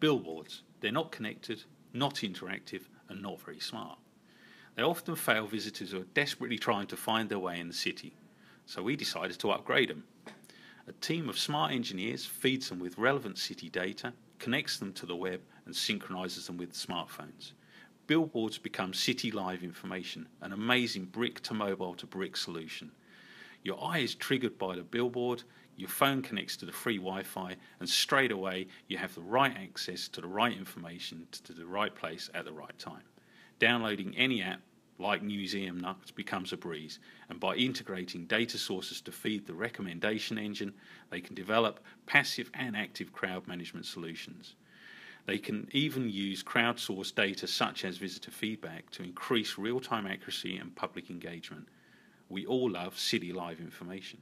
Billboards. They're not connected, not interactive, and not very smart. They often fail visitors who are desperately trying to find their way in the city, so we decided to upgrade them. A team of smart engineers feeds them with relevant city data, connects them to the web, and synchronizes them with smartphones. Billboards become city live information, an amazing brick to mobile to brick solution. Your eye is triggered by the billboard, your phone connects to the free Wi Fi, and straight away you have the right access to the right information to the right place at the right time. Downloading any app like Museum Nuts becomes a breeze, and by integrating data sources to feed the recommendation engine, they can develop passive and active crowd management solutions. They can even use crowdsourced data such as visitor feedback to increase real time accuracy and public engagement. We all love City Live information.